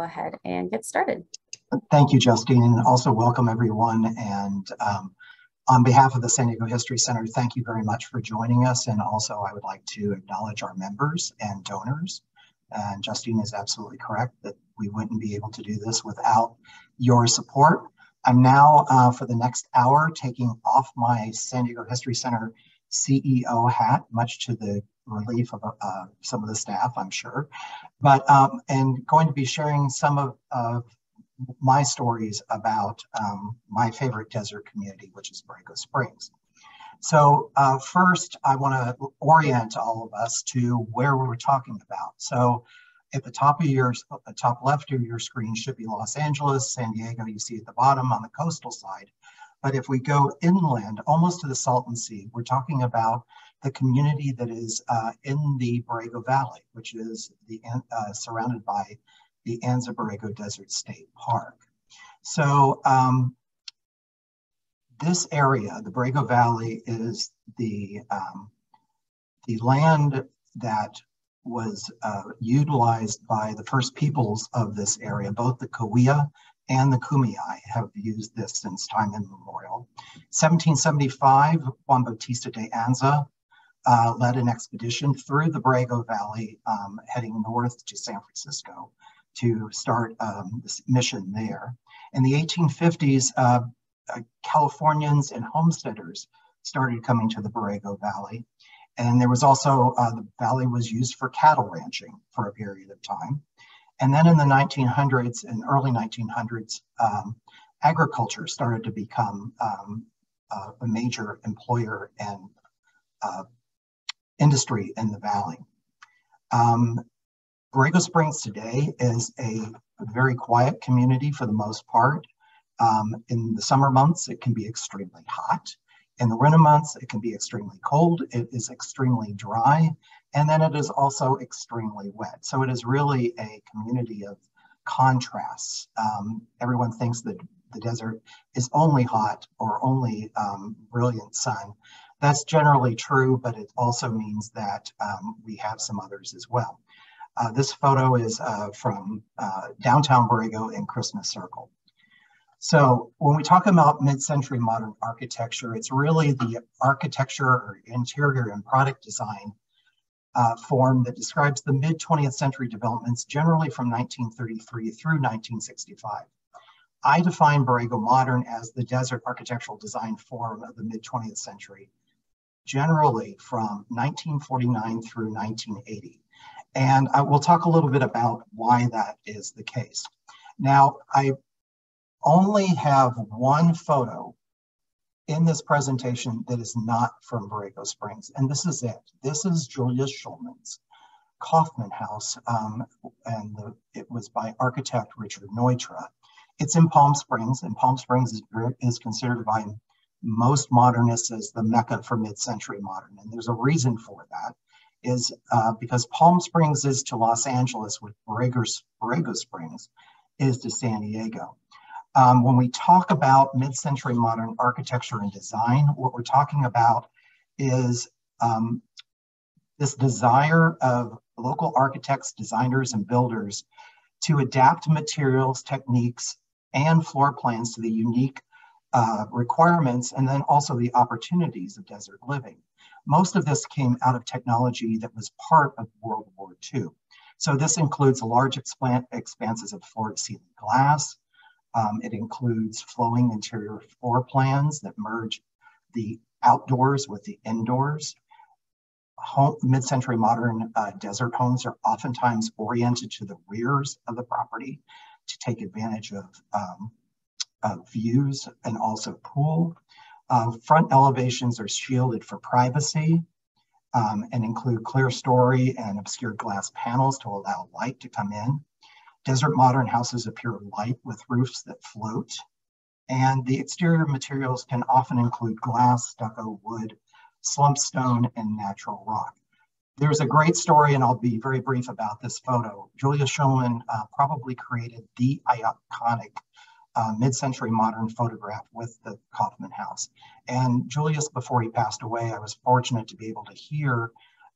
go ahead and get started. Thank you, Justine, and also welcome everyone. And um, on behalf of the San Diego History Center, thank you very much for joining us. And also I would like to acknowledge our members and donors. And Justine is absolutely correct that we wouldn't be able to do this without your support. I'm now, uh, for the next hour, taking off my San Diego History Center CEO hat, much to the relief of uh, some of the staff, I'm sure. But, um, and going to be sharing some of, of my stories about um, my favorite desert community, which is Borrego Springs. So uh, first, I want to orient all of us to where we're talking about. So at the top of your, the top left of your screen should be Los Angeles, San Diego, you see at the bottom on the coastal side. But if we go inland, almost to the Salton Sea, we're talking about the community that is uh, in the Borrego Valley, which is the uh, surrounded by the Anza Borrego Desert State Park. So um, this area, the Borrego Valley, is the, um, the land that was uh, utilized by the first peoples of this area, both the Cahuilla and the Kumeyaay have used this since time immemorial. 1775, Juan Bautista de Anza uh, led an expedition through the Borrego Valley, um, heading north to San Francisco to start um, this mission there. In the 1850s, uh, uh, Californians and homesteaders started coming to the Borrego Valley. And there was also, uh, the valley was used for cattle ranching for a period of time. And then in the 1900s and early 1900s, um, agriculture started to become um, uh, a major employer and uh, industry in the valley. Um, Borrego Springs today is a, very quiet community for the most part. Um, in the summer months, it can be extremely hot. In the winter months, it can be extremely cold. It is extremely dry. And then it is also extremely wet. So it is really a community of contrasts. Um, everyone thinks that the desert is only hot or only um, brilliant sun. That's generally true, but it also means that um, we have some others as well. Uh, this photo is uh, from uh, downtown Borrego in Christmas Circle. So when we talk about mid-century modern architecture, it's really the architecture or interior and product design uh, form that describes the mid-20th century developments generally from 1933 through 1965. I define Borrego Modern as the desert architectural design form of the mid-20th century, generally from 1949 through 1980. And I will talk a little bit about why that is the case. Now, I only have one photo in this presentation that is not from Borrego Springs, and this is it. This is Julius Shulman's Kaufmann House, um, and the, it was by architect Richard Neutra. It's in Palm Springs, and Palm Springs is, is considered by most modernists as the mecca for mid-century modern, and there's a reason for that is uh, because Palm Springs is to Los Angeles with Borrego, Borrego Springs is to San Diego. Um, when we talk about mid-century modern architecture and design, what we're talking about is um, this desire of local architects, designers, and builders to adapt materials, techniques, and floor plans to the unique uh, requirements and then also the opportunities of desert living. Most of this came out of technology that was part of World War II. So this includes large expanses of floor to ceiling glass. Um, it includes flowing interior floor plans that merge the outdoors with the indoors. Mid-century modern uh, desert homes are oftentimes oriented to the rears of the property to take advantage of, um, of views and also pool. Uh, front elevations are shielded for privacy um, and include clerestory and obscured glass panels to allow light to come in. Desert modern houses appear light with roofs that float. And the exterior materials can often include glass, stucco, wood, slump stone, and natural rock. There's a great story, and I'll be very brief about this photo. Julius Shulman uh, probably created the iconic uh, mid-century modern photograph with the Kaufmann House. And Julius, before he passed away, I was fortunate to be able to hear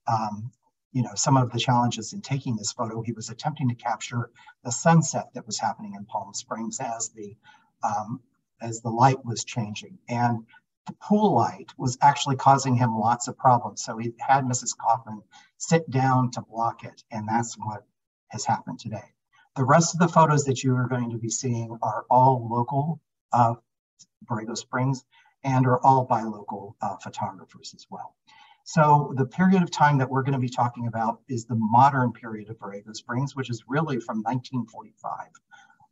um, you know, some of the challenges in taking this photo, he was attempting to capture the sunset that was happening in Palm Springs as the um, as the light was changing. And the pool light was actually causing him lots of problems. So he had Mrs. Kaufmann sit down to block it, and that's what has happened today. The rest of the photos that you are going to be seeing are all local of Borrego Springs and are all by local uh, photographers as well. So the period of time that we're going to be talking about is the modern period of Borrego Springs, which is really from 1945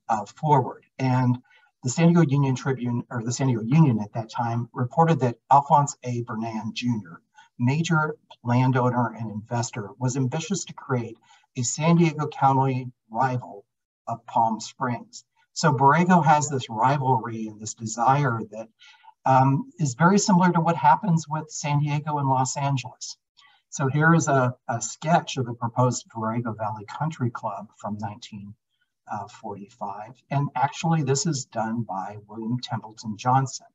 uh, forward. And the San Diego Union Tribune, or the San Diego Union at that time, reported that Alphonse A. Burnand Jr., major landowner and investor, was ambitious to create a San Diego County rival of Palm Springs. So Borrego has this rivalry and this desire that um, is very similar to what happens with San Diego and Los Angeles. So here is a, a sketch of the proposed Borrego Valley Country Club from 1945. And actually, this is done by William Templeton Johnson.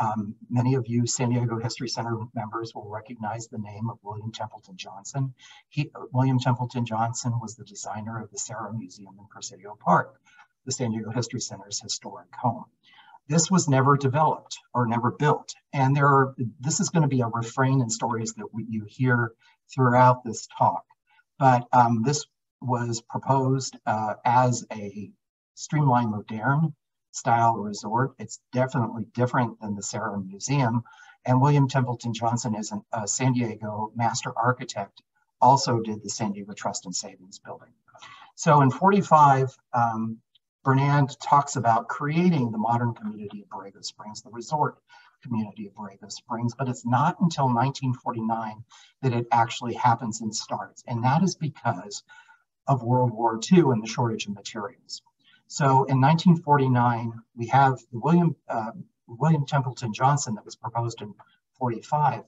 Um, many of you San Diego History Center members will recognize the name of William Templeton Johnson. He, William Templeton Johnson was the designer of the Serra Museum in Presidio Park, the San Diego History Center's historic home. This was never developed or never built. And there are, this is going to be a refrain in stories that we, you hear throughout this talk. But um, this was proposed uh, as a streamlined modern style resort. It's definitely different than the Serra Museum. And William Templeton Johnson is an, a San Diego master architect, also did the San Diego Trust and Savings Building. So in 45, um, Burnand talks about creating the modern community of Borrego Springs, the resort community of Borrego Springs, but it's not until 1949 that it actually happens and starts. And that is because of World War II and the shortage of materials. So in 1949, we have the William, uh, William Templeton Johnson that was proposed in 45,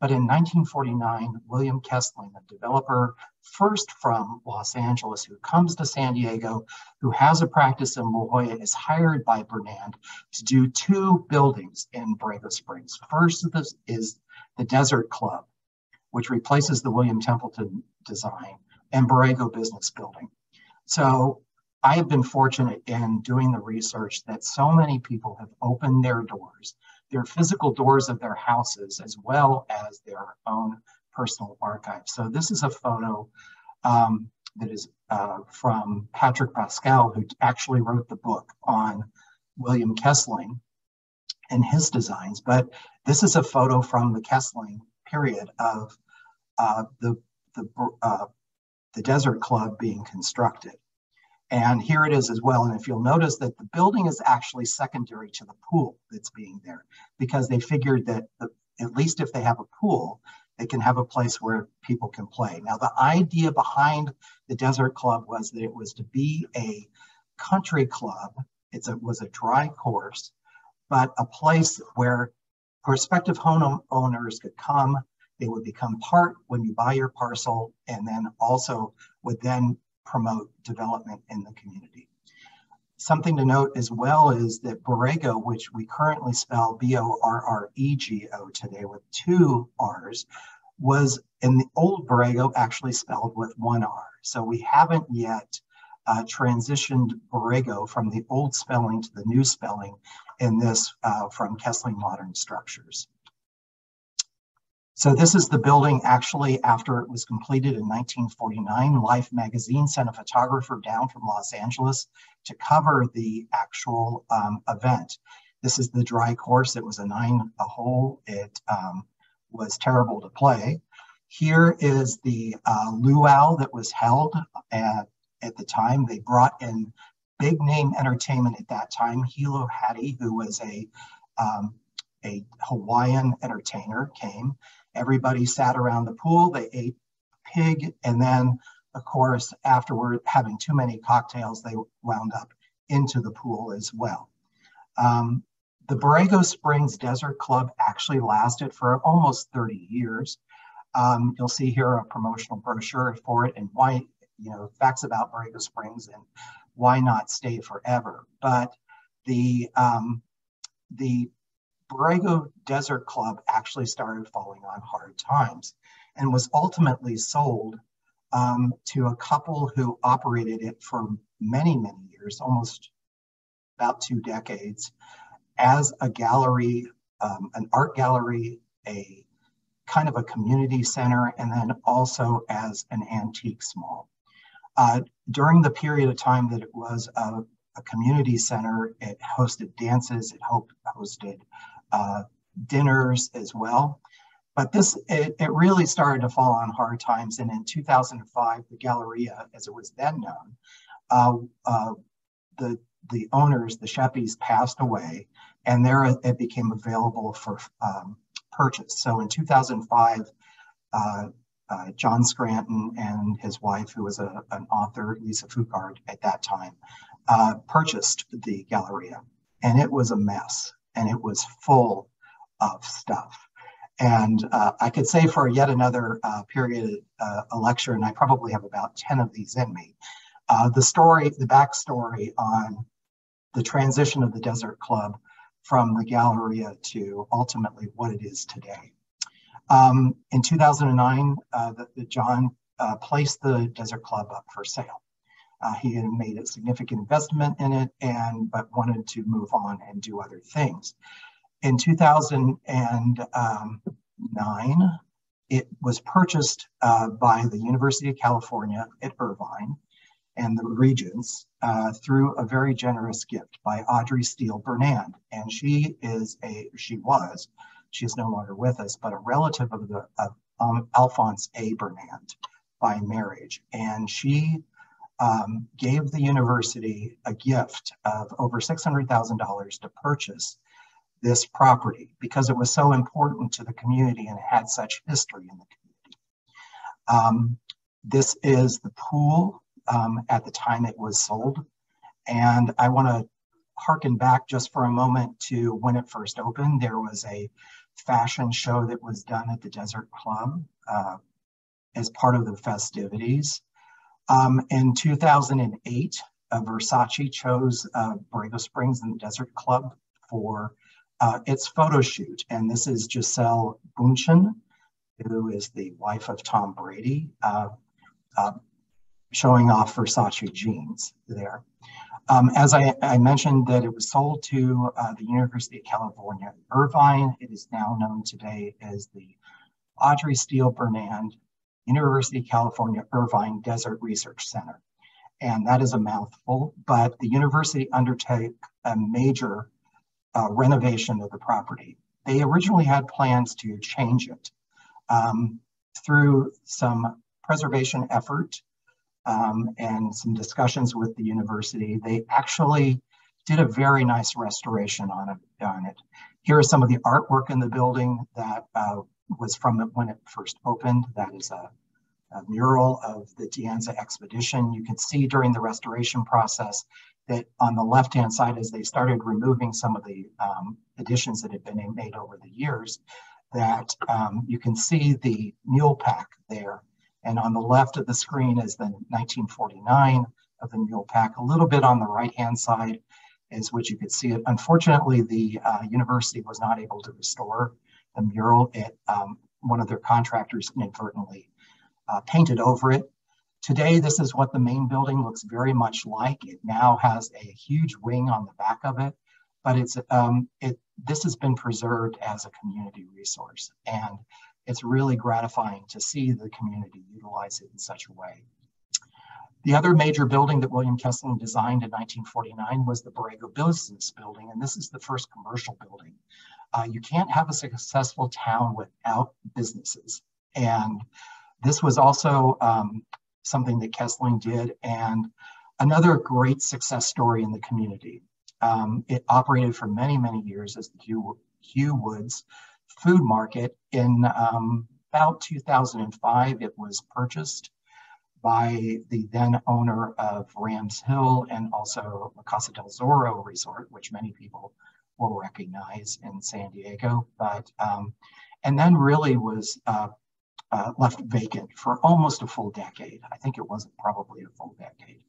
but in 1949, William Kesling, a developer first from Los Angeles who comes to San Diego, who has a practice in La Jolla, is hired by Burnand to do two buildings in Borrego Springs. First is the Desert Club, which replaces the William Templeton design, and Borrego Business Building. So I have been fortunate in doing the research that so many people have opened their doors their physical doors of their houses as well as their own personal archives. So this is a photo um, that is uh, from Patrick Pascal, who actually wrote the book on William Kesling and his designs. But this is a photo from the Kesling period of uh, the, the, uh, the Desert Club being constructed. And here it is as well. And if you'll notice that the building is actually secondary to the pool that's being there because they figured that the, at least if they have a pool, they can have a place where people can play. Now, the idea behind the Desert Club was that it was to be a country club. It was a dry course, but a place where prospective home owners could come. They would become part when you buy your parcel, and then also would then promote development in the community. Something to note as well is that Borrego, which we currently spell B-O-R-R-E-G-O today with two R's, was in the old Borrego actually spelled with one R. So we haven't yet uh, transitioned Borrego from the old spelling to the new spelling in this uh, from Kesling Modern Structures. So this is the building actually after it was completed in 1949. Life magazine sent a photographer down from Los Angeles to cover the actual um, event. This is the dry course. It was a nine a hole. It um, was terrible to play. Here is the uh, luau that was held at, at the time. They brought in big name entertainment at that time. Hilo Hattie, who was a, um, a Hawaiian entertainer, came. Everybody sat around the pool, they ate pig, and then, of course, afterward, having too many cocktails, they wound up into the pool as well. Um, the Borrego Springs Desert Club actually lasted for almost 30 years. Um, you'll see here a promotional brochure for it and why, you know, facts about Borrego Springs and why not stay forever. But the um, the Borrego Desert Club actually started falling on hard times. and was ultimately sold um, to a couple who operated it for many, many years, almost about two decades, as a gallery, um, an art gallery, a kind of a community center, and then also as an antiques mall. Uh, during the period of time that it was a, a community center, it hosted dances, it hosted uh, dinners as well. But this, it, it really started to fall on hard times. And in 2005, the Galleria, as it was then known, uh, uh, the, the owners, the Sheppies, passed away, and there it became available for um, purchase. So in 2005, uh, uh, John Scranton and his wife, who was a, an author, Lisa Fugard, at that time, uh, purchased the Galleria. And it was a mess, and it was full of stuff. And uh, I could say for yet another uh, period, uh, a lecture, and I probably have about 10 of these in me, uh, the story, the backstory on the transition of the Desert Club from the Galleria to ultimately what it is today. Um, in 2009, uh, the, the John uh, placed the Desert Club up for sale. He had made a significant investment in it and but wanted to move on and do other things in 2009, it was purchased uh, by the University of California at Irvine and the Regents uh, through a very generous gift by Audrey Steele Burnand. And she is a, she was, she is no longer with us, but a relative of the of um, Alphonse A. Burnand by marriage. And she um, gave the university a gift of over $600,000 to purchase this property because it was so important to the community and had such history in the community. Um, this is the pool um, at the time it was sold. And I want to harken back just for a moment to when it first opened. There was a fashion show that was done at the Desert Club uh, as part of the festivities. Um, in 2008, uh, Versace chose uh, Borrego Springs and the Desert Club for uh, its photo shoot. And this is Gisele Bündchen, who is the wife of Tom Brady, uh, uh, showing off Versace jeans there. Um, as I, I, mentioned that it was sold to uh, the University of California, Irvine. It is now known today as the Audrey Steele Burnand University of California Irvine Desert Research Center. And that is a mouthful, but the university undertook a major uh, renovation of the property. They originally had plans to change it um, through some preservation effort um, and some discussions with the university. They actually did a very nice restoration on it. On it. Here is some of the artwork in the building that uh, was from when it first opened. That is a, a mural of the De Anza expedition. You can see during the restoration process that on the left-hand side, as they started removing some of the um, additions that had been made over the years, that um, you can see the mule pack there. And on the left of the screen is the 1949 of the mule pack. A little bit on the right-hand side is what you could see it. Unfortunately, the uh, university was not able to restore the mural. It, um, one of their contractors inadvertently uh, painted over it Today, this is what the main building looks very much like. It now has a huge wing on the back of it, but it's um, it this has been preserved as a community resource, and it's really gratifying to see the community utilize it in such a way. The other major building that William Kesling designed in 1949 was the Borrego Business Building, and this is the first commercial building. Uh, you can't have a successful town without businesses. And this was also um, something that Kesling did, and another great success story in the community. Um, it operated for many, many years as the Hugh, Hugh Woods Food Market. In um, about 2005, it was purchased by the then owner of Rams Hill and also Casa del Zorro Resort, which many people will recognize in San Diego. But um, and then really was uh, uh, left vacant for almost a full decade. I think it wasn't probably a full decade.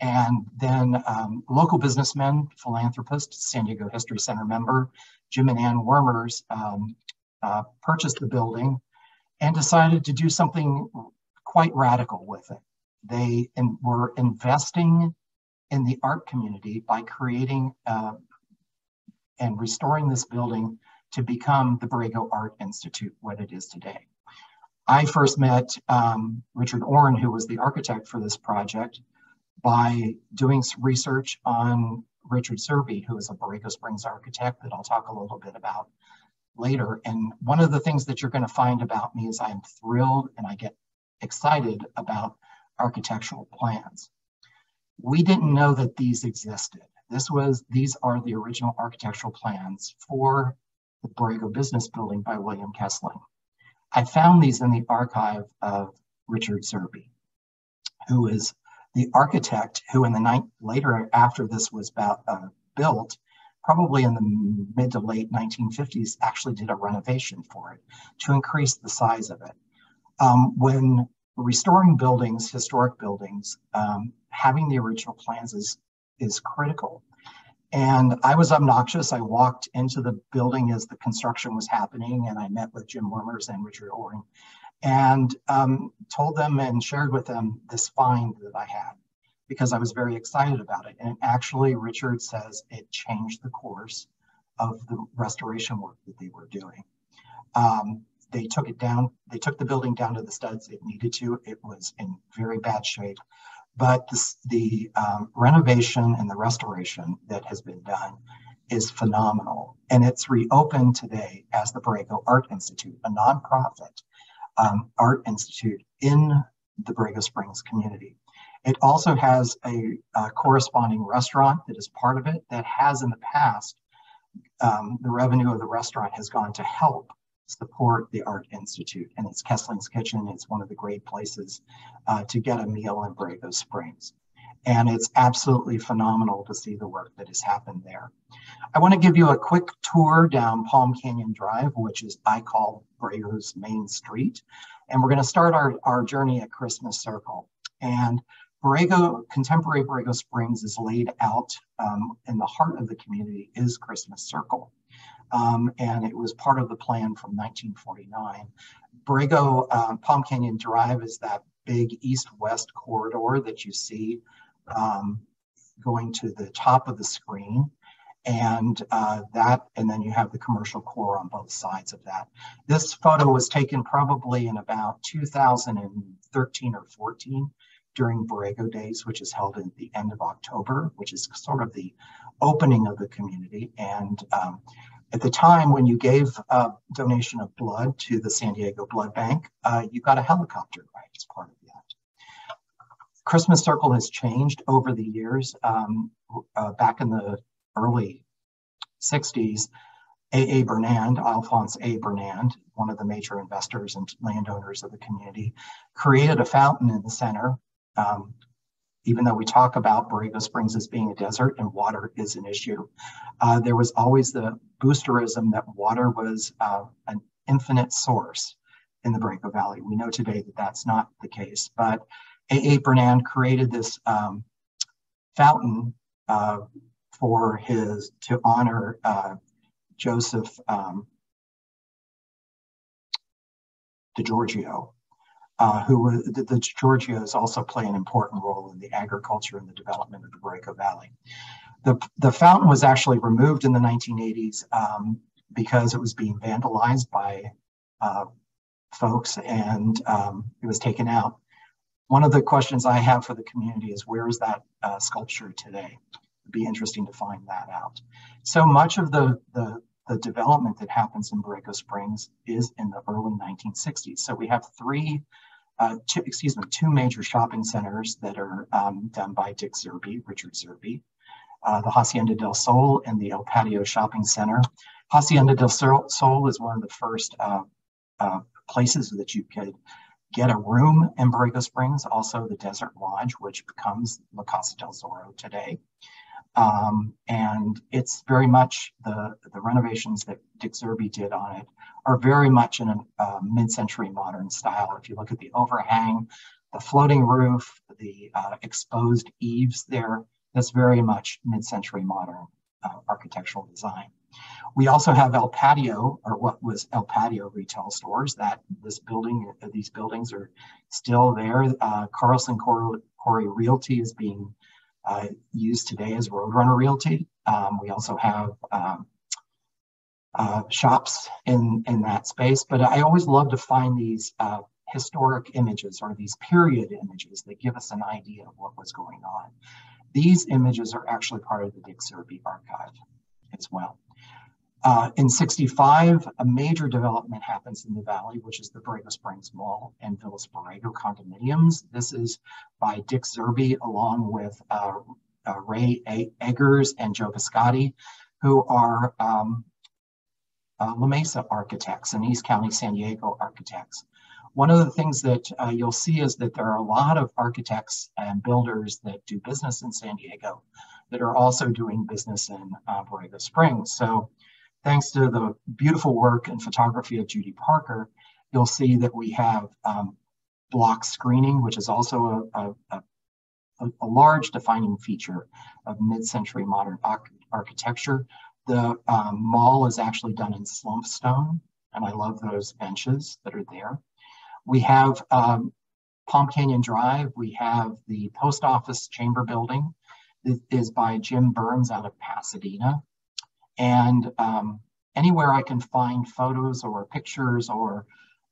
And then um, local businessmen, philanthropist, San Diego History Center member, Jim and Ann Wermers um, uh, purchased the building and decided to do something quite radical with it. They in, were investing in the art community by creating uh, and restoring this building to become the Borrego Art Institute, what it is today. I first met um, Richard Oren, who was the architect for this project, by doing research on Richard Zerbe, who is a Borrego Springs architect that I'll talk a little bit about later. And one of the things that you're going to find about me is I'm thrilled and I get excited about architectural plans. We didn't know that these existed. This was, these are the original architectural plans for the Borrego Business Building by William Kesling. I found these in the archive of Richard Zerbe, who is the architect who in the night later after this was about, uh, built, probably in the mid to late 1950s, actually did a renovation for it to increase the size of it. Um, when restoring buildings, historic buildings, um, having the original plans is, is critical. And I was obnoxious. I walked into the building as the construction was happening, and I met with Jim Wermers and Richard Oren and um, told them and shared with them this find that I had because I was very excited about it. And actually, Richard says it changed the course of the restoration work that they were doing. Um, they took it down, they took the building down to the studs it needed to. It was in very bad shape. But this, the um, renovation and the restoration that has been done is phenomenal. And it's reopened today as the Borrego Art Institute, a nonprofit um, art institute in the Borrego Springs community. It also has a, a, corresponding restaurant that is part of it that has in the past, um, the revenue of the restaurant has gone to help support the Art Institute. And it's Kesling's Kitchen. It's one of the great places uh, to get a meal in Borrego Springs. And it's absolutely phenomenal to see the work that has happened there. I want to give you a quick tour down Palm Canyon Drive, which is I call Borrego's main street. And we're going to start our, our journey at Christmas Circle. And Borrego, contemporary Borrego Springs is laid out um, in the heart of the community is Christmas Circle um, and it was part of the plan from 1949. Borrego uh, Palm Canyon Drive is that big east-west corridor that you see um, going to the top of the screen and uh, that, and then you have the commercial core on both sides of that. This photo was taken probably in about 2013 or 14 during Borrego Days, which is held at the end of October, which is sort of the opening of the community. And um, at the time when you gave a donation of blood to the San Diego Blood Bank, uh, you got a helicopter ride as part of that. Christmas Circle has changed over the years. Um, uh, back in the early 60s, A.A. Burnand, Alphonse A. Burnand, one of the major investors and landowners of the community, created a fountain in the center um, even though we talk about Borrego Springs as being a desert and water is an issue, uh, there was always the boosterism that water was uh, an infinite source in the Borrego Valley. We know today that that's not the case, but A.A. Burnand created this um, fountain uh, for his, to honor uh, Joseph um, DiGiorgio, uh, who the, the Georgios also play an important role in the agriculture and the development of the Borrego Valley. The, the fountain was actually removed in the 1980s um, because it was being vandalized by uh, folks and um, it was taken out. One of the questions I have for the community is where is that uh, sculpture today? It'd be interesting to find that out. So much of the, the, the development that happens in Borrego Springs is in the early 1960s. So we have three uh, two, excuse me, two major shopping centers that are um, done by Dick Zerbe, Richard Zerbe, uh, the Hacienda del Sol and the El Patio Shopping Center. Hacienda del Sol is one of the first uh, uh, places that you could get a room in Borrego Springs, also the Desert Lodge, which becomes La Casa del Zorro today. Um, and it's very much the, the renovations that Dick Zerbe did on it are very much in a uh, mid-century modern style. If you look at the overhang, the floating roof, the uh, exposed eaves there, that's very much mid-century modern uh, architectural design. We also have El Patio, or what was El Patio retail stores. That this building, these buildings are still there. Uh, Carlson Corey Realty is being uh, used today as Roadrunner Realty. Um, we also have um, uh, shops in, in that space, but I always love to find these uh, historic images or these period images that give us an idea of what was going on. These images are actually part of the Dick Zerbe archive as well. Uh, in 65, a major development happens in the valley, which is the Borrego Springs Mall and Villas Borrego condominiums. This is by Dick Zerbe along with uh, uh, Ray Eggers and Joe Biscotti, who are um, uh, La Mesa architects and East County San Diego architects. One of the things that uh, you'll see is that there are a lot of architects and builders that do business in San Diego that are also doing business in uh, Borrego Springs. So thanks to the beautiful work and photography of Judy Parker, you'll see that we have um, block screening, which is also a, a, a, a large defining feature of mid-century modern architecture. The um, mall is actually done in slump stone, and I love those benches that are there. We have um, Palm Canyon Drive. We have the post office chamber building. It is by Jim Burns out of Pasadena. And um, anywhere I can find photos or pictures or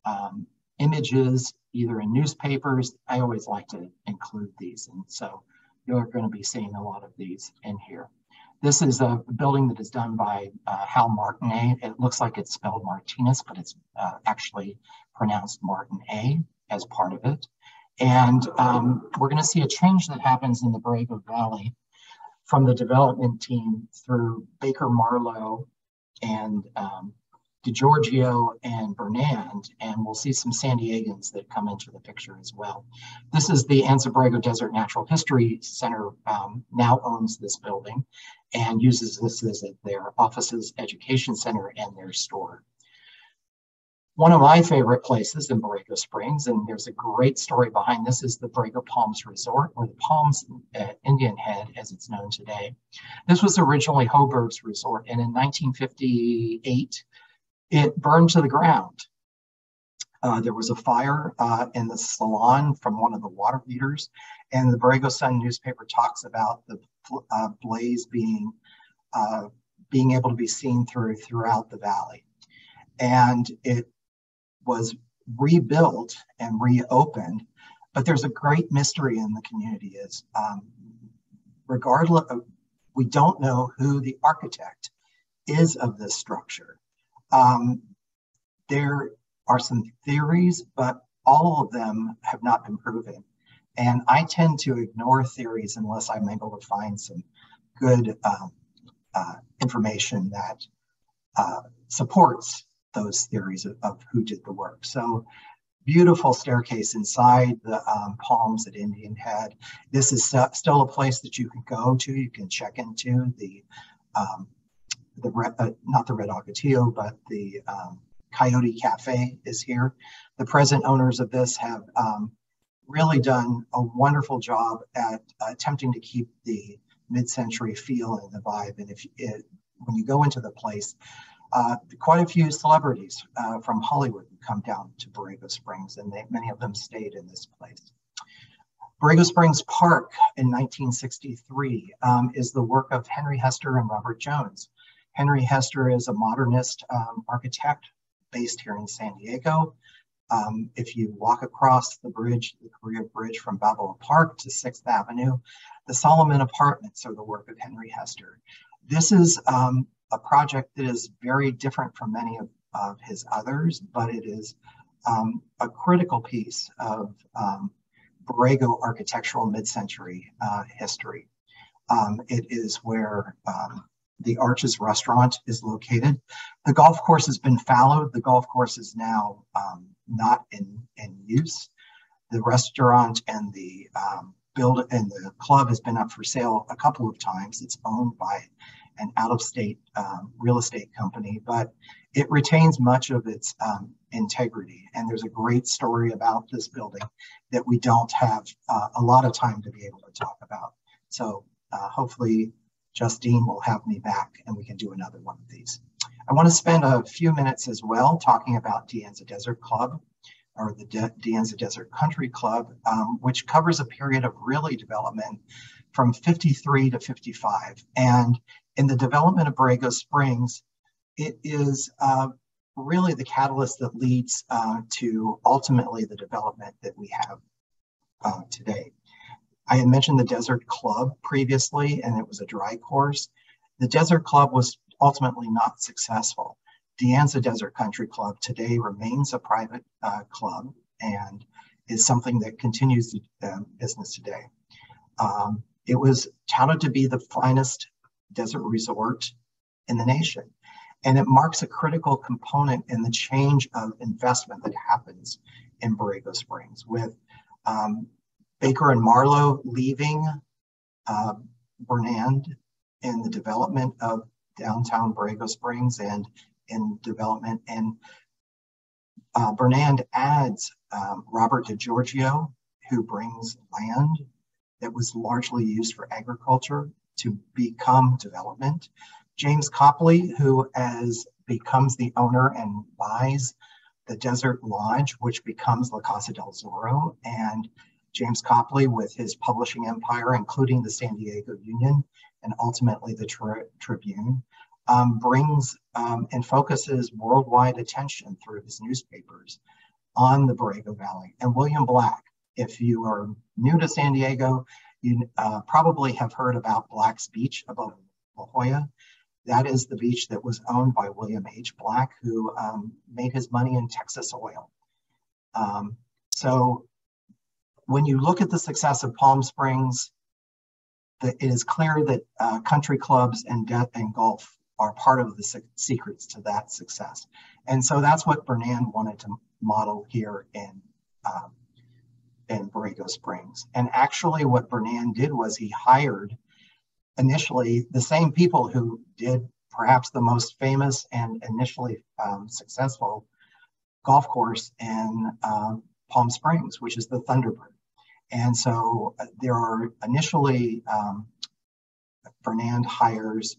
um, images, either in newspapers, I always like to include these. And so you're going to be seeing a lot of these in here. This is a building that is done by uh, Hal Martinet. It looks like it's spelled Martinez, but it's uh, actually pronounced Martin A as part of it. And um, we're going to see a change that happens in the Borrego Valley from the development team through Baker Marlowe and um, DiGiorgio and Burnand, and we'll see some San Diegans that come into the picture as well. This is the Anza Borrego Desert Natural History Center um, now owns this building and uses this as their offices, education center, and their store. One of my favorite places in Borrego Springs, and there's a great story behind this, is the Borrego Palms Resort, or the Palms uh, Indian Head, as it's known today. This was originally Hoburg's resort, and in 1958, it burned to the ground. Uh, there was a fire uh, in the salon from one of the water heaters, and the Borrego Sun newspaper talks about the uh, blaze being uh, being able to be seen through throughout the valley. And it was rebuilt and reopened. But there's a great mystery in the community is um, regardless of, we don't know who the architect is of this structure. Um, there are some theories, but all of them have not been proven. And I tend to ignore theories unless I'm able to find some good um, uh, information that uh, supports those theories of, of, who did the work. So beautiful staircase inside the um, palms at Indian Head. This is still a place that you can go to. You can check into the, um, the uh, not the Red Ocotillo, but the um, Coyote Cafe is here. The present owners of this have um, really done a wonderful job at uh, attempting to keep the mid-century feel and the vibe. And if it, when you go into the place, uh, quite a few celebrities uh, from Hollywood come down to Borrego Springs, and they, many of them stayed in this place. Borrego Springs Park in 1963 um, is the work of Henry Hester and Robert Jones. Henry Hester is a modernist um, architect based here in San Diego. Um, if you walk across the bridge, the Korea Bridge from Balboa Park to 6th Avenue, the Solomon Apartments are the work of Henry Hester. This is um, a project that is very different from many of, of his others, but it is um, a critical piece of um, Borrego architectural mid-century uh, history. Um, it is where um, the Arches restaurant is located. The golf course has been fallowed. The golf course is now um, not in, in use. The restaurant and the um, build and the club has been up for sale a couple of times. It's owned by an out-of-state um, real estate company, but it retains much of its um, integrity. And there's a great story about this building that we don't have uh, a lot of time to be able to talk about. So uh, hopefully Justine will have me back and we can do another one of these. I want to spend a few minutes as well talking about De Anza Desert Club or the De, De Anza Desert Country Club, um, which covers a period of really development from 53 to 55. And in the development of Borrego Springs, it is uh, really the catalyst that leads uh, to ultimately the development that we have uh, today. I had mentioned the Desert Club previously, and it was a dry course. The Desert Club was ultimately not successful. De Anza Desert Country Club today remains a private uh, club and is something that continues the uh, business today. Um, it was touted to be the finest desert resort in the nation. And it marks a critical component in the change of investment that happens in Borrego Springs with um, Baker and Marlowe leaving uh, Burnand in the development of downtown Borrego Springs and in development. And uh, Burnand adds um, Robert DiGiorgio, who brings land that was largely used for agriculture to become development. James Copley, who as becomes the owner and buys the Desert Lodge, which becomes La Casa del Zorro, and James Copley with his publishing empire, including the San Diego Union and ultimately the Tri Tribune, um, brings um, and focuses worldwide attention through his newspapers on the Borrego Valley. And William Black, if you are new to San Diego, you uh, probably have heard about Black's Beach above La Jolla. That is the beach that was owned by William H. Black, who um, made his money in Texas oil. Um, so when you look at the success of Palm Springs, the, it is clear that uh, country clubs and and golf are part of the secrets to that success. And so that's what Burnand wanted to model here in, um, in Borrego Springs. And actually what Burnand did was he hired initially the same people who did perhaps the most famous and initially um, successful golf course in um, Palm Springs, which is the Thunderbird. And so uh, there are initially, um, Burnand hires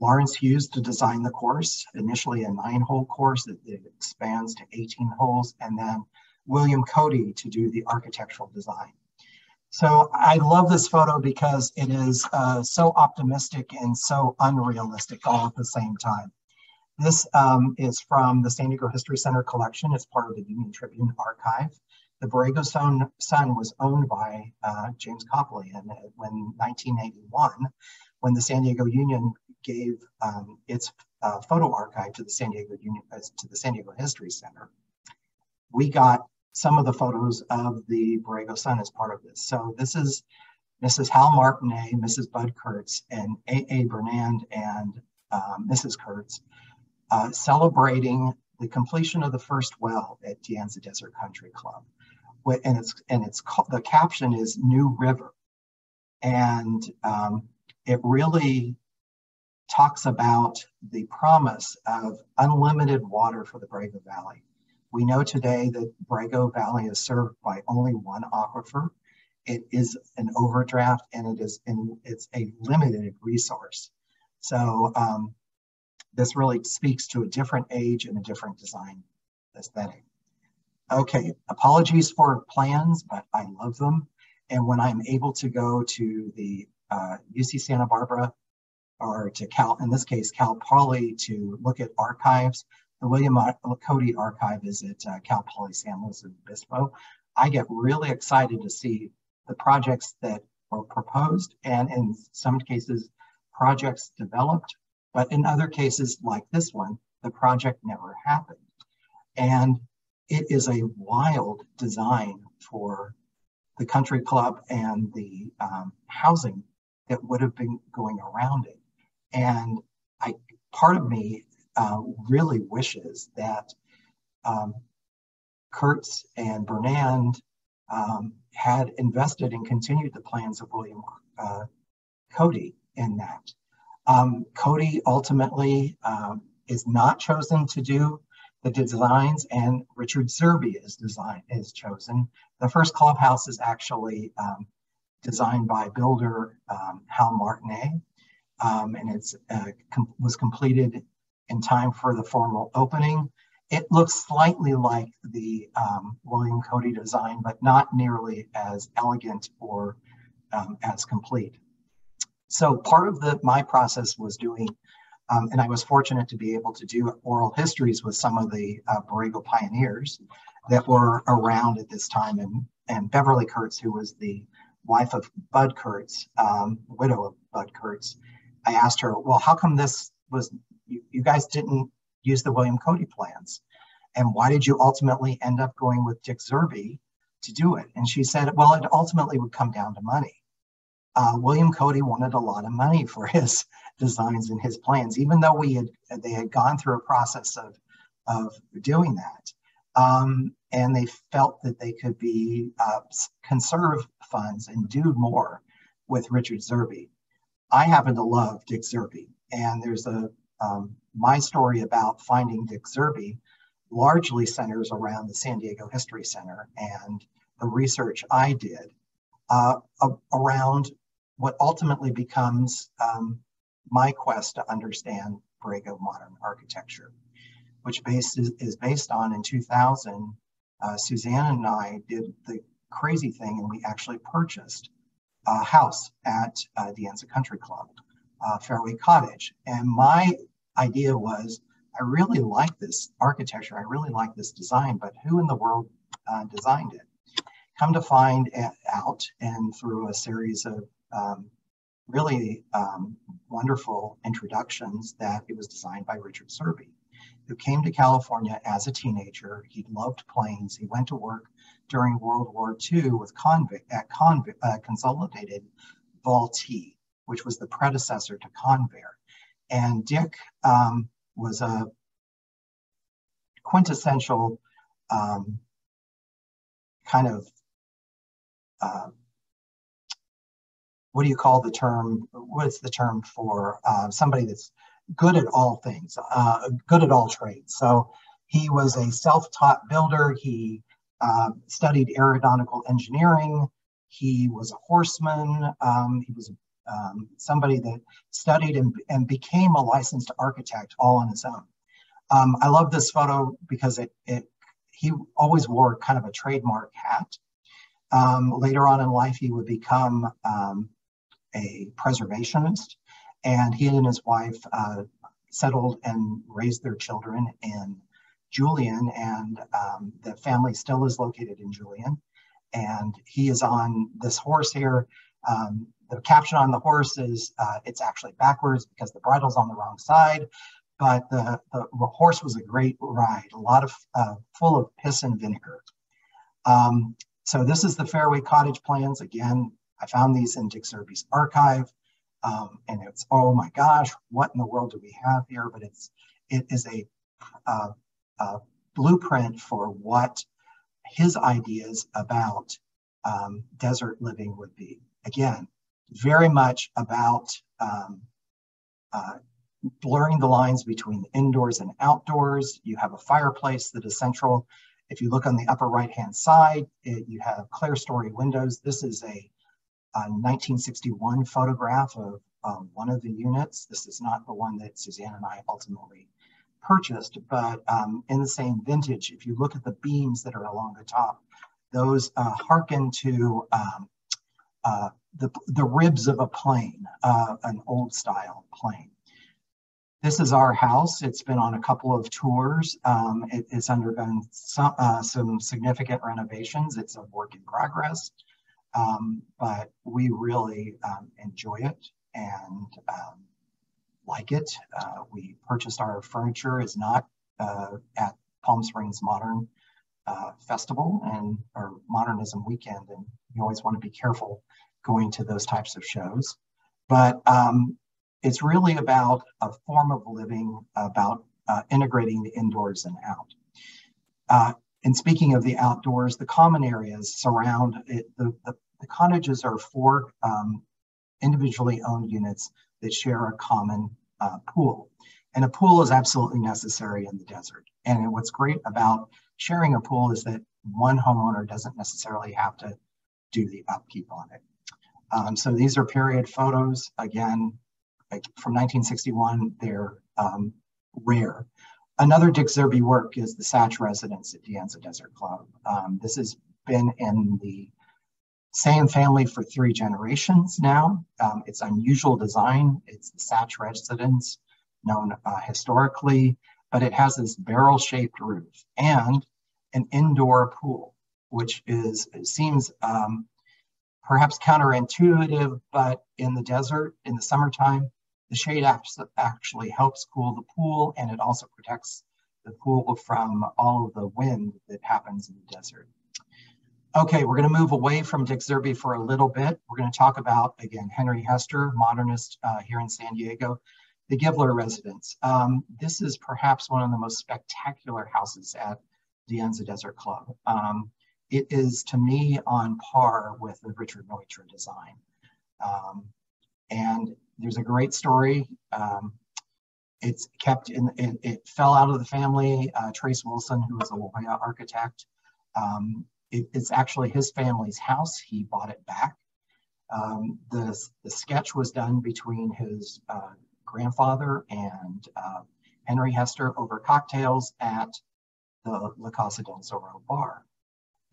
Lawrence Hughes to design the course, initially a nine hole course that expands to 18 holes, and then William Cody to do the architectural design. So I love this photo because it is uh, so optimistic and so unrealistic all at the same time. This um, is from the San Diego History Center collection. It's part of the Union Tribune archive. The Borrego Sun, Sun was owned by uh, James Copley and when 1981, when the San Diego Union gave um, its uh, photo archive to the San Diego Union, uh, to the San Diego History Center, we got some of the photos of the Borrego Sun as part of this. So this is Mrs. Hal Martinet, Mrs. Bud Kurtz, and A.A. Burnand and um, Mrs. Kurtz uh, celebrating the completion of the first well at De Anza Desert Country Club. And it's and it's the caption is New River, and um, it really talks about the promise of unlimited water for the Borrego Valley. We know today that Borrego Valley is served by only one aquifer. It is an overdraft and it is in, it's a limited resource. So um, this really speaks to a different age and a different design aesthetic. Okay, apologies for plans, but I love them. And when I'm able to go to the uh, UC Santa Barbara or to Cal, in this case, Cal Poly to look at archives. The William Cody archive is at uh, Cal Poly San Luis Obispo. I get really excited to see the projects that were proposed and in some cases, projects developed, but in other cases like this one, the project never happened. And it is a wild design for the country club and the um, housing that would have been going around it. And I, part of me uh, really wishes that um, Kurtz and Burnand um, had invested and continued the plans of William uh, Cody in that. Um, Cody ultimately um, is not chosen to do the designs and Richard Zerbe is design is chosen. The first clubhouse is actually um, designed by builder um, Hal Martinet. um, and it uh, com was completed in time for the formal opening. It looks slightly like the um, William Cody design, but not nearly as elegant or um, as complete. So part of the my process was doing, um, and I was fortunate to be able to do oral histories with some of the uh, Borrego pioneers that were around at this time, and and Beverly Kurtz, who was the wife of Bud Kurtz, um, widow of Bud Kurtz. I asked her, well, how come this was you, you guys didn't use the William Cody plans, and why did you ultimately end up going with Dick Zerby to do it? And she said, well, it ultimately would come down to money uh, William Cody wanted a lot of money for his designs and his plans, even though we had they had gone through a process of of doing that. Um, and they felt that they could be uh, conserve funds and do more with Richard Zerby. I happen to love Dick Zerby, and there's a um, my story about finding Dick Zerby largely centers around the San Diego History Center and the research I did uh, around what ultimately becomes um, my quest to understand Borrego modern architecture, which based is, is based on in 2000, uh, Suzanne and I did the crazy thing and we actually purchased a house at uh, De Anza Country Club, uh, Fairway Cottage. And my idea was, I really like this architecture, I really like this design, but who in the world uh, designed it? Come to find out, and through a series of um, really um, wonderful introductions that it was designed by Richard Zerby, who came to California as a teenager. He loved planes. He went to work during World War II with convict at convict, uh, Consolidated Vultee, which was the predecessor to Convair. And Dick um, was a quintessential um, kind of uh, what do you call the term? What's the term for uh, somebody that's good at all things, uh, good at all trades? So he was a self-taught builder. He uh, studied aeronautical engineering. He was a horseman. Um, he was um, somebody that studied and, and, became a licensed architect all on his own. Um, I love this photo because it, it he always wore kind of a trademark hat. Um, later on in life, he would become um, a preservationist, and he and his wife uh, settled and raised their children in Julian, and um, the family still is located in Julian. And he is on this horse here. Um, the caption on the horse is uh, it's actually backwards because the bridle's on the wrong side. But the, the, horse was a great ride, a lot of uh, full of piss and vinegar. Um, so this is the Fairway Cottage plans. Again, I found these in Dick Zerby's archive. Um, and it's, oh my gosh, what in the world do we have here? But it's, it is a, uh, a blueprint for what his ideas about um, desert living would be. Again, very much about um, uh, blurring the lines between indoors and outdoors. You have a fireplace that is central. If you look on the upper right hand side, it, you have clerestory windows. This is a a 1961 photograph of um, one of the units. This is not the one that Suzanne and I ultimately purchased, but um, in the same vintage, if you look at the beams that are along the top, those uh, hearken to um, uh, the, the ribs of a plane, uh, an old style plane. This is our house. It's been on a couple of tours. Um, it, it's undergone some, uh, some significant renovations. It's a work in progress. Um, but we really um, enjoy it and um, like it. Uh, we purchased our furniture is not uh, at Palm Springs Modern uh, Festival and or Modernism Weekend, and you always want to be careful going to those types of shows. But um, it's really about a form of living, about uh, integrating the indoors and out. Uh, and speaking of the outdoors, the common areas surround it, the, the the cottages are four um, individually owned units that share a common uh, pool. And a pool is absolutely necessary in the desert. And what's great about sharing a pool is that one homeowner doesn't necessarily have to do the upkeep on it. Um, so these are period photos. Again, from 1961, they're um, rare. Another Dick Zerby work is the Satch residence at De Anza Desert Club. Um, this has been in the same family for three generations now. Um, it's unusual design. It's the Satch residence, known uh, historically, but it has this barrel-shaped roof and an indoor pool, which is it seems um, perhaps counterintuitive, but in the desert in the summertime, the shade actually helps cool the pool and it also protects the pool from all of the wind that happens in the desert. Okay, we're going to move away from Dick Zerby for a little bit. We're going to talk about, again, Henry Hester, modernist uh, here in San Diego, the Gibler residence. Um, this is perhaps one of the most spectacular houses at the Anza Desert Club. Um, it is, to me, on par with the Richard Neutra design. Um, and there's a great story. Um, it's kept in, it, it, fell out of the family. Uh, Trace Wilson, who was a La Jolla architect, um, it, it's actually his family's house. He bought it back. Um, the, the sketch was done between his uh, grandfather and uh, Henry Hester over cocktails at the La Casa del Zorro bar.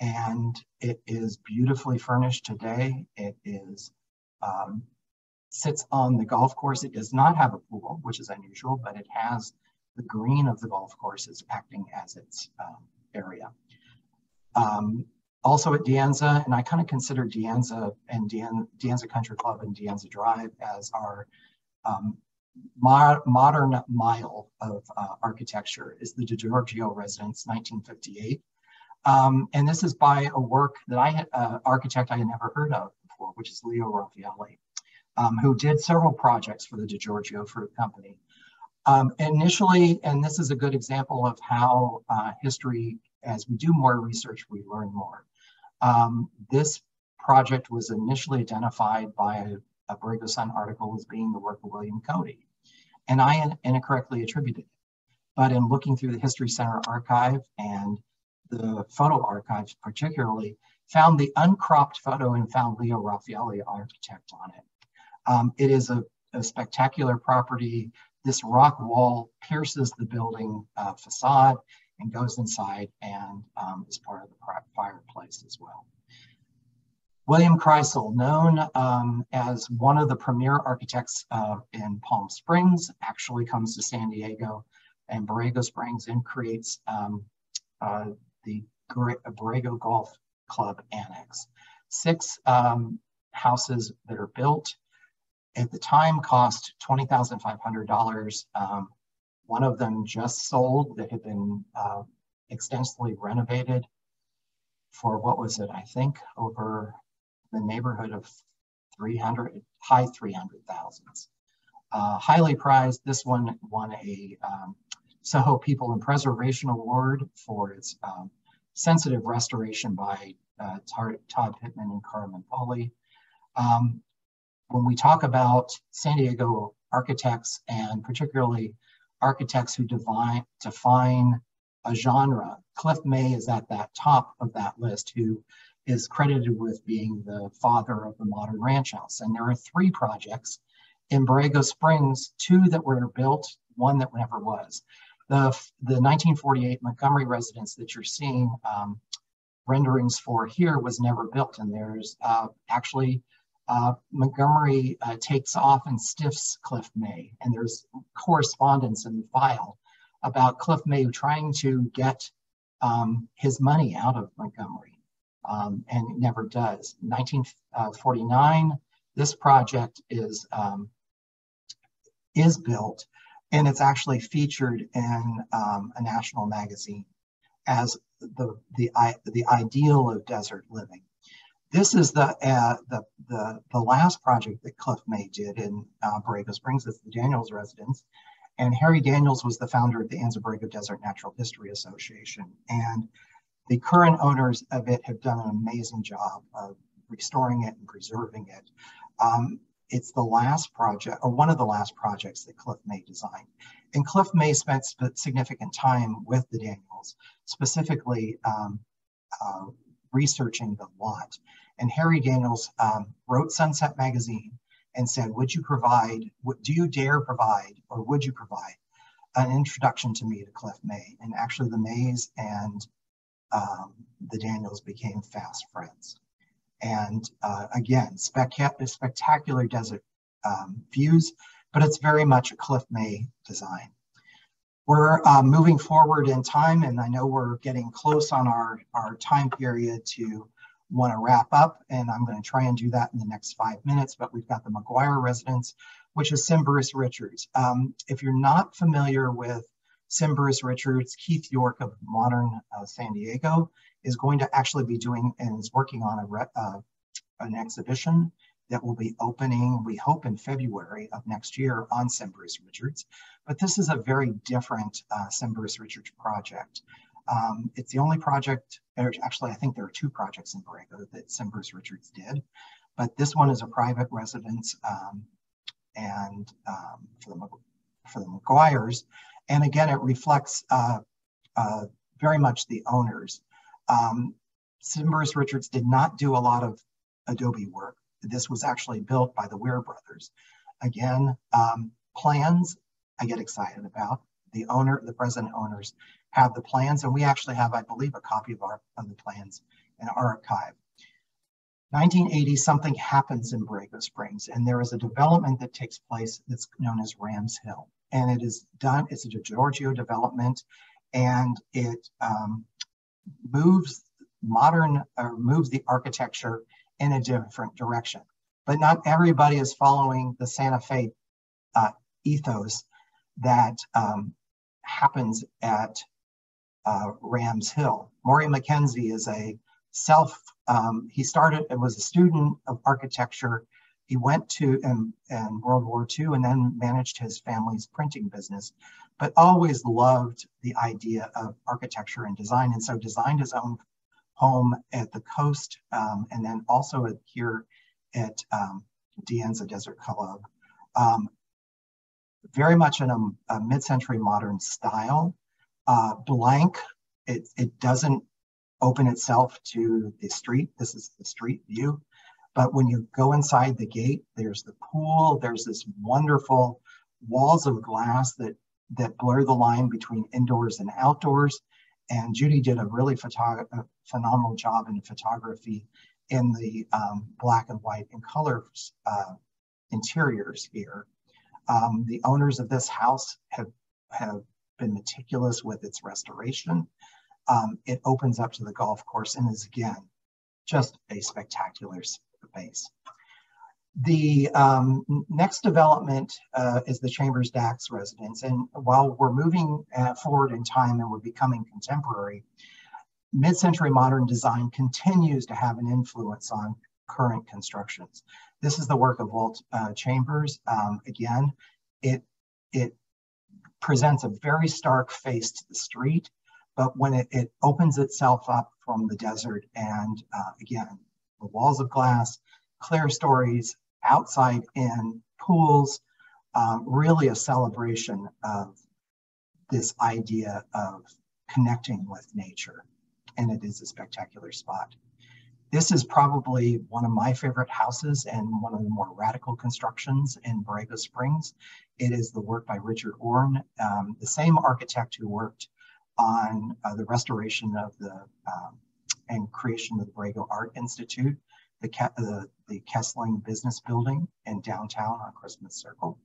And it is beautifully furnished today. It is um, sits on the golf course. It does not have a pool, which is unusual, but it has the green of the golf course is acting as its um, area. Um, also at De Anza, and I kind of consider De Anza and De Anza Country Club and De Anza Drive as our um, mo modern mile of uh, architecture is the DiGiorgio residence, 1958. Um, and this is by a work that I had, uh, architect I had never heard of before, which is Leo Raffaelli um, who did several projects for the DiGiorgio Fruit Company. Um, initially, and this is a good example of how uh, history, as we do more research, we learn more. Um, this project was initially identified by a, a Borrego Sun article as being the work of William Cody. And I incorrectly attributed it. But in looking through the History Center archive and the photo archives particularly, found the uncropped photo and found Leo Raffaelli, architect, on it. Um, it is a, a, spectacular property. This rock wall pierces the building uh, facade and goes inside and um, is part of the fireplace as well. William Krisel, known um, as one of the premier architects uh, in Palm Springs, actually comes to San Diego and Borrego Springs and creates um, uh, the Borrego Golf Club Annex. Six um, houses that are built at the time cost $20,500. Um, one of them just sold that had been uh, extensively renovated for what was it, I think, over the neighborhood of 300, high 300,000s. Uh, highly prized, this one won a um, Soho People and Preservation Award for its um, sensitive restoration by uh, Todd Pittman and Carmen Foley. Um, when we talk about San Diego architects and particularly architects who define, define a genre, Cliff May is at that top of that list who is credited with being the father of the modern ranch house. And there are three projects in Borrego Springs, two that were built, one that never was. The, the 1948 Montgomery residence that you're seeing um, renderings for here was never built. And there's uh, actually uh, Montgomery uh, takes off and stiffs Cliff May, and there's correspondence in the file about Cliff May trying to get um, his money out of Montgomery, um, and never does. 1949, this project is um, is built, and it's actually featured in um, a national magazine as the the the ideal of desert living. This is the, uh, the, the, the, last project that Cliff May did in uh, Borrego Springs. It's the Daniels residence. And Harry Daniels was the founder of the Anza Borrego Desert Natural History Association. And the current owners of it have done an amazing job of restoring it and preserving it. Um, it's the last project, or one of the last projects that Cliff May designed. And Cliff May spent significant time with the Daniels, specifically um, uh, researching the lot. And Harry Daniels um, wrote Sunset Magazine and said, would you provide, do you dare provide, or would you provide an introduction to me to Cliff May? And actually the Mays and um, the Daniels became fast friends. And uh, again, spectacular desert um, views, but it's very much a Cliff May design. We're uh, moving forward in time, and I know we're getting close on our, our time period to want to wrap up, and I'm going to try and do that in the next five minutes, but we've got the McGuire residence, which is Sim Richards. Um, if you're not familiar with Sim Richards, Keith York of Modern uh, San Diego is going to actually be doing and is working on a uh, an exhibition that will be opening, we hope, in February of next year on Sim Bruce Richards. But this is a very different uh, Richards project. Um, it's the only project, actually, I think there are two projects in Borrego that Sim Bruce Richards did, but this one is a private residence um, and um, for, the, for the McGuires. And again, it reflects uh, uh, very much the owners. Um, Sim Bruce Richards did not do a lot of Adobe work. This was actually built by the Weir brothers. Again, um, plans I get excited about. The owner, the present owners have the plans, and we actually have, I believe, a copy of, our, of the plans in our archive. 1980, something happens in Borrego Springs, and there is a development that takes place that's known as Rams Hill. And it is done, it's a Giorgio development, and it um, moves modern, or moves the architecture in a different direction. But not everybody is following the Santa Fe uh, ethos that um, happens at uh, Rams Hill. Maury McKenzie is a self, um, he started, was a student of architecture. He went to in, in World War II and then managed his family's printing business, but always loved the idea of architecture and design. And so designed his own home at the coast um, and then also here at um, Desert Club. Um, very much in a, a mid-century modern style. Uh, blank, it, it doesn't open itself to the street. This is the street view. But when you go inside the gate, there's the pool, there's this wonderful walls of glass that, that blur the line between indoors and outdoors. And Judy did a really a phenomenal job in photography in the um, black and white and color uh, interiors here. Um, the owners of this house have, have been meticulous with its restoration. Um, it opens up to the golf course and is again, just a spectacular space. The um, next development uh, is the Chambers Dax residence. And while we're moving uh, forward in time and we're becoming contemporary, mid-century modern design continues to have an influence on current constructions. This is the work of Walt uh, Chambers. Um, again, it, it presents a very stark face to the street, but when it, it opens itself up from the desert and uh, again, the walls of glass, clerestories, outside in pools, um, really a celebration of this idea of connecting with nature. And it is a spectacular spot. This is probably one of my favorite houses and one of the more radical constructions in Borrego Springs. It is the work by Richard Orne, um, the same architect who worked on uh, the restoration of the um, and creation of the Borrego Art Institute, the, the, the Kesling Business Building in downtown on Christmas Circle.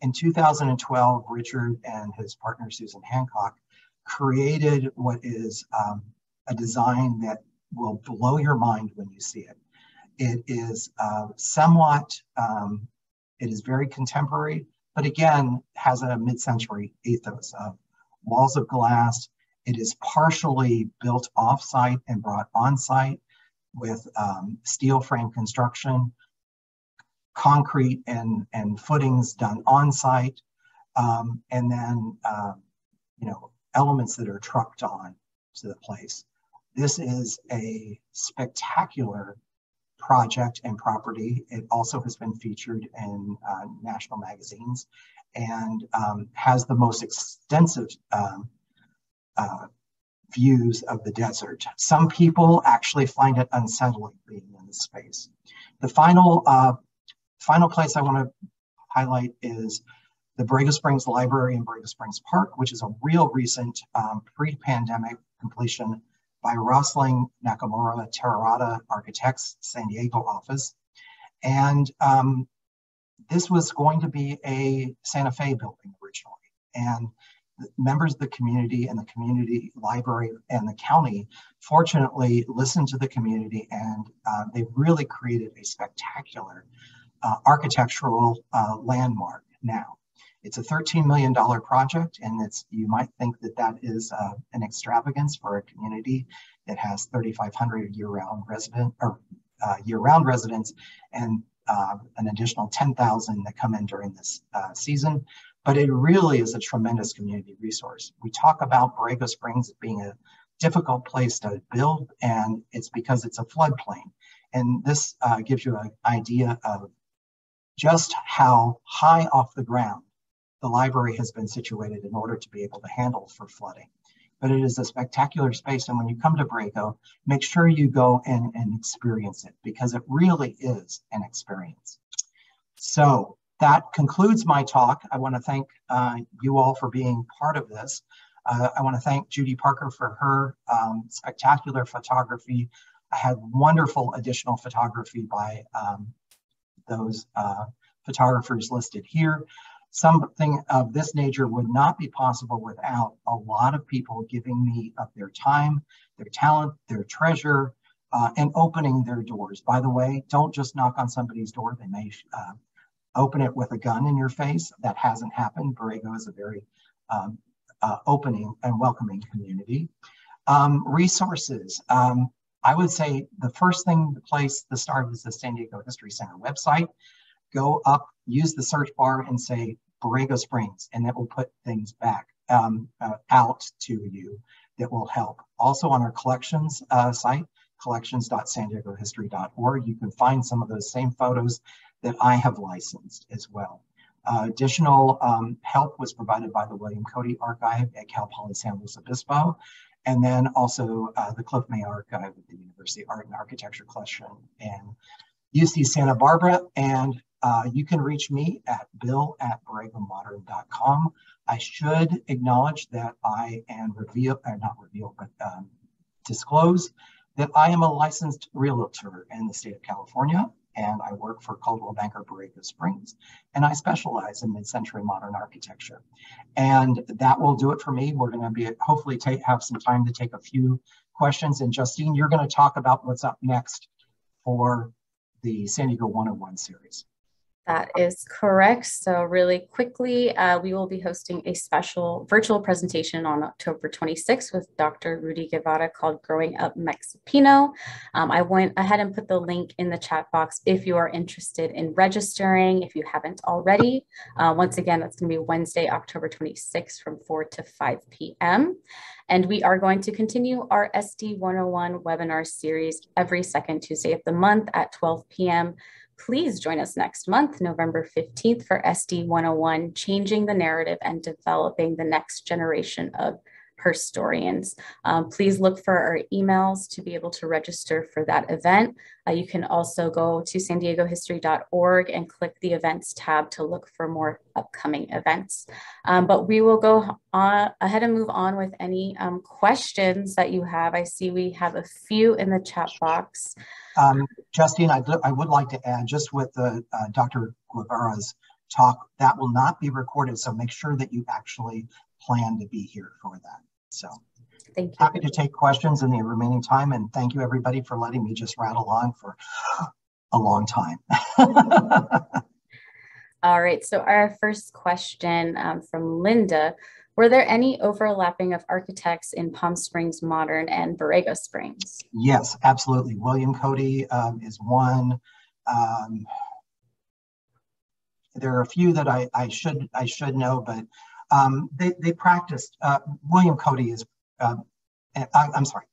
In 2012, Richard and his partner Susan Hancock created what is um, a design that will blow your mind when you see it. It is uh, somewhat, um, it is very contemporary, but again, has a mid-century ethos of walls of glass. It is partially built off-site and brought on-site with um, steel frame construction, concrete and, and footings done on-site, um, and then, uh, you know, elements that are trucked on to the place. This is a spectacular project and property. It also has been featured in uh, national magazines and um, has the most extensive um, uh, views of the desert. Some people actually find it unsettling being in this space. The final uh, Final place I want to highlight is the Borrego Springs Library in Borrego Springs Park, which is a real recent um, pre-pandemic completion by Roesling Nakamura Terada Architects San Diego office. And um, this was going to be a Santa Fe building originally. And members of the community and the community library and the county fortunately listened to the community and uh, they really created a spectacular uh, architectural uh, landmark now. It's a $13 million project and it's you might think that that is uh, an extravagance for a community that has 3,500 year-round resident or uh, year-round residents and uh, an additional 10,000 that come in during this season but it really is a tremendous community resource. We talk about Borrego Springs being a difficult place to build, and it's because it's a floodplain. And this uh, gives you an idea of just how high off the ground the library has been situated in order to be able to handle for flooding. But it is a spectacular space, and when you come to Borrego, make sure you go and, and experience it because it really is an experience. So that concludes my talk. I want to thank uh, you all for being part of this. Uh, I want to thank Judy Parker for her um, spectacular photography. I had wonderful additional photography by um, those uh, photographers listed here. Something of this nature would not be possible without a lot of people giving me of their time, their talent, their treasure, uh, and opening their doors. By the way, don't just knock on somebody's door. They may uh, open it with a gun in your face. That hasn't happened. Borrego is a very um, uh, opening and welcoming community. Um, resources. Um, I would say the first thing, the place the start is the San Diego History Center website. Go up, use the search bar and say Borrego Springs, and that will put things back um, uh, out to you that will help. Also on our collections uh, site, collections.sandiegohistory.org, you can find some of those same photos that I have licensed as well. Uh, additional um, help was provided by the William Cody Archive at Cal Poly San Luis Obispo, and then also uh, the Cliff May Archive at the University Art and Architecture Collection in UC Santa Barbara. And uh, you can reach me at bill at borregomodern.com. I should acknowledge that I am reveal, or uh, not reveal, but um, disclose that I am a licensed realtor in the state of California and I work for Coldwell Banker Borrego Springs, and I specialize in mid-century modern architecture. And that will do it for me. We're going to be hopefully take, have some time to take a few questions. And Justine, you're going to talk about what's up next for the San Diego 101 series. That is correct. So really quickly, uh, we will be hosting a special virtual presentation on October 26th with Dr. Rudy Guevara called Growing Up Mexipino. Um, I went ahead and put the link in the chat box if you are interested in registering, if you haven't already. Uh, once again, that's gonna be Wednesday, October 26th from 4 to 5 p.m. And we are going to continue our SD 101 webinar series every second Tuesday of the month at 12 p.m. Please join us next month, November 15th, for SD 101 Changing the Narrative and Developing the Next Generation of Historians. Um, please look for our emails to be able to register for that event. Uh, you can also go to san diegohistory.org and click the events tab to look for more upcoming events. Um, but we will go on, ahead and move on with any um, questions that you have. I see we have a few in the chat box. Um, Justine, I, I would like to add just with the uh, Dr. Guevara's talk, that will not be recorded. So make sure that you actually plan to be here for that. So thank you. Happy to take questions in the remaining time. And thank you everybody for letting me just rattle on for a long time. All right, so our first question um, from Linda, were there any overlapping of architects in Palm Springs Modern and Borrego Springs? Yes, absolutely. William Cody um, is one. Um, there are a few that I, I should I should know, but um, they, they practiced. Uh, William Cody is, uh, I, am sorry,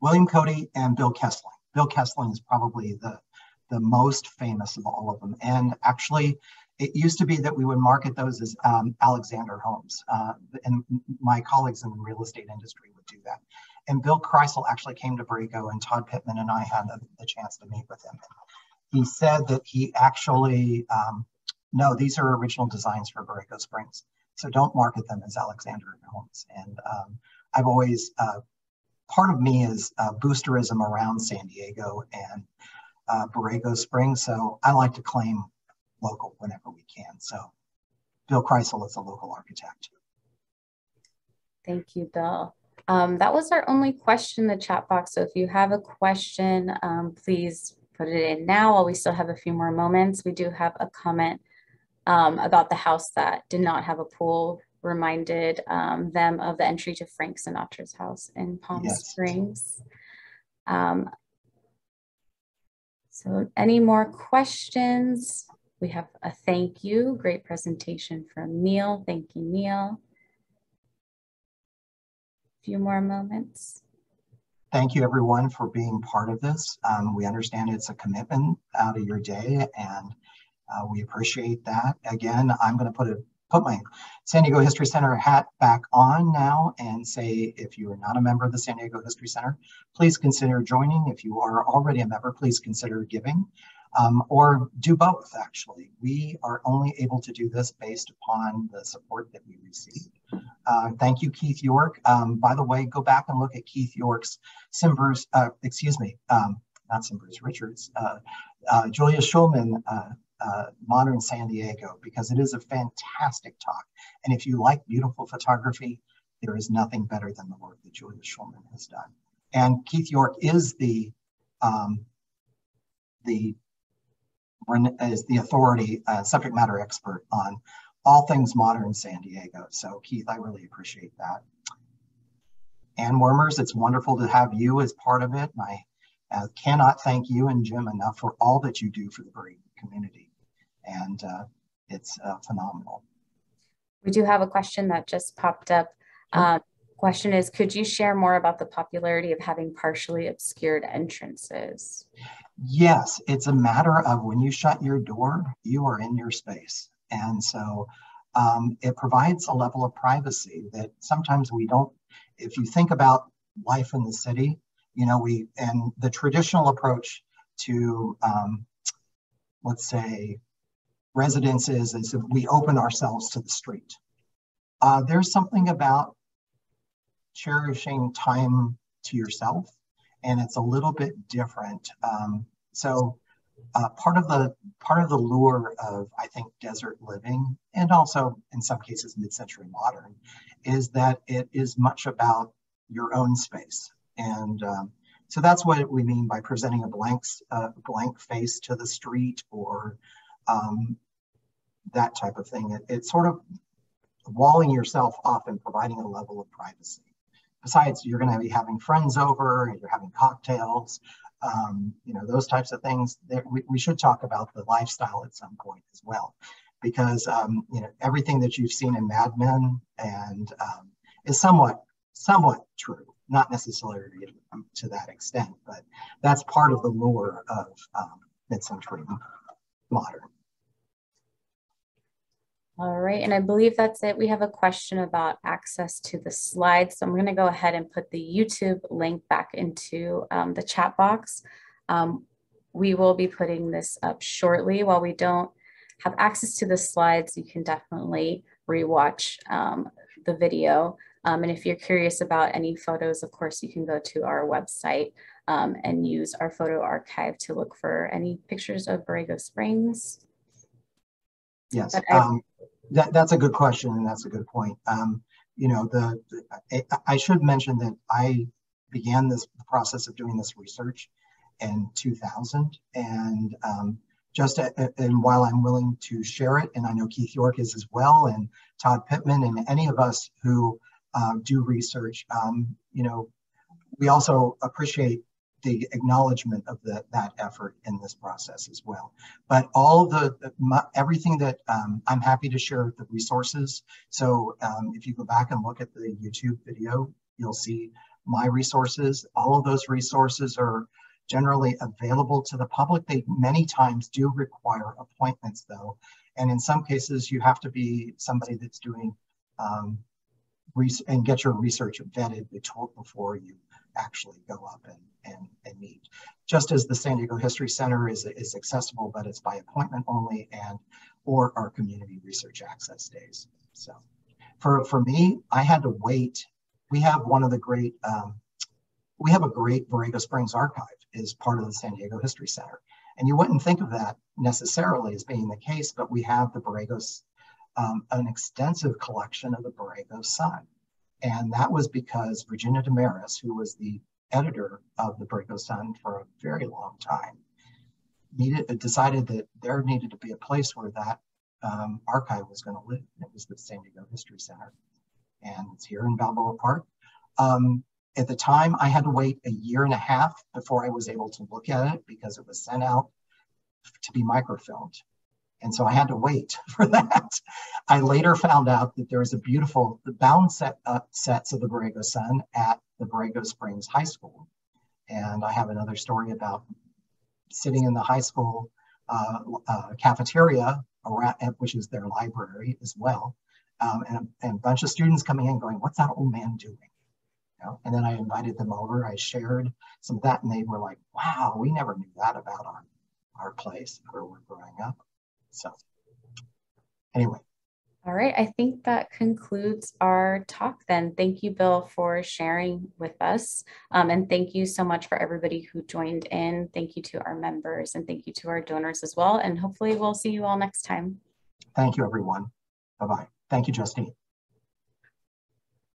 William Cody and Bill Kesling. Bill Kesling is probably the the most famous of all of them, and actually it used to be that we would market those as um, Alexander homes, uh, and my colleagues in the real estate industry would do that. And Bill Krisel actually came to Borrego, and Todd Pittman and I had the, the chance to meet with him. he said that he actually, um, no, these are original designs for Borrego Springs. So don't market them as Alexander homes. And um, I've always, uh, part of me is uh, boosterism around San Diego and uh, Borrego Springs. So I like to claim local whenever we can. So Bill Krisel is a local architect. Thank you, Bill. Um, that was our only question in the chat box. So if you have a question, um, please put it in now while we still have a few more moments. We do have a comment um, about the house that did not have a pool, reminded um, them of the entry to Frank Sinatra's house in Palm yes. Springs. Um, so any more questions? We have a thank you, great presentation from Neil. Thank you, Neil A few more moments. Thank you everyone for being part of this. Um, we understand it's a commitment out of your day and uh, we appreciate that. Again, I'm going to put a put my San Diego History Center hat back on now and say if you are not a member of the San Diego History Center, please consider joining. If you are already a member, please consider giving um, or do both actually. We are only able to do this based upon the support that we receive. Uh, thank you, Keith York. Um, by the way, go back and look at Keith York's Simbers, uh, excuse me, um, not Simbers Richards, uh, uh Julius Shulman, uh, uh, Modern San Diego, because it is a fantastic talk. And if you like beautiful photography, there is nothing better than the work that Julius Shulman has done. And Keith York is the um, the is the authority subject matter expert on all things modern San Diego. So Keith, I really appreciate that. Ann Wermers, it's wonderful to have you as part of it. And I uh, cannot thank you and Jim enough for all that you do for the Borrego community. And uh, it's uh, phenomenal. We do have a question that just popped up. Um, question is, could you share more about the popularity of having partially obscured entrances? Yes, it's a matter of when you shut your door, you are in your space. And so um, it provides a level of privacy that sometimes we don't, if you think about life in the city, you know, we, and the traditional approach to, um, let's say, residences is if we open ourselves to the street. Uh, there's something about cherishing time to yourself, and it's a little bit different. Um, so uh, part of the part of the lure of I think desert living and also in some cases mid-century modern is that it is much about your own space and um, so that's what we mean by presenting a blank uh, blank face to the street or um, that type of thing. It, it's sort of walling yourself off and providing a level of privacy. Besides, you're going to be having friends over you're having cocktails um, you know, those types of things. We, we should talk about the lifestyle at some point as well, because um, you know everything that you've seen in Mad Men and um, is somewhat somewhat true, not necessarily to that extent, but that's part of the lure of um, mid-century modern. All right, and I believe that's it. We have a question about access to the slides. So I'm gonna go ahead and put the YouTube link back into um, the chat box. Um, we will be putting this up shortly. While we don't have access to the slides, you can definitely rewatch um, the video. Um, and if you're curious about any photos, of course, you can go to our website um, and use our photo archive to look for any pictures of Borrego Springs. Yes, um, that, that's a good question and that's a good point. Um, you know, the, the I, should mention that I began this process of doing this research in 2000 and um, just a, and while I'm willing to share it, and I know Keith York is as well, and Todd Pittman, and any of us who uh, do research, um, you know, we also appreciate the acknowledgement of the, that effort in this process as well. But all the, my, everything that um, I'm happy to share the resources. So um, if you go back and look at the YouTube video, you'll see my resources. All of those resources are generally available to the public. They many times do require appointments though. And in some cases you have to be somebody that's doing um, and get your research vetted before you actually go up and, and, and meet. Just as the San Diego History Center is, is accessible, but it's by appointment only and or our community research access days. So for, for me, I had to wait. We have one of the great, um, we have a great Borrego Springs archive is part of the San Diego History Center. And you wouldn't think of that necessarily as being the case, but we have the Borregos, um, an extensive collection of the Borrego Sun. And that was because Virginia Damaris, who was the editor of the Borrego Sun for a very long time, needed decided that there needed to be a place where that um, archive was going to live. It was the San Diego History Center, and it's here in Balboa Park. Um, at the time, I had to wait a year and a half before I was able to look at it because it was sent out to be microfilmed. And so I had to wait for that. I later found out that there was a beautiful bound set uh, sets of the Borrego Sun at the Borrego Springs High School. And I have another story about sitting in the high school uh, uh, cafeteria, around, which is their library as well, um, and, a, and, a, bunch of students coming in going, what's that old man doing? And then I invited them over, I shared some of that, and they were like, wow, we never knew that about our, our place where we're growing up. So anyway. All right, I think that concludes our talk then. Thank you, Bill, for sharing with us. Um, and thank you so much for everybody who joined in. Thank you to our members and thank you to our donors as well. And hopefully we'll see you all next time. Thank you, everyone. Bye-bye. Thank you, Justine.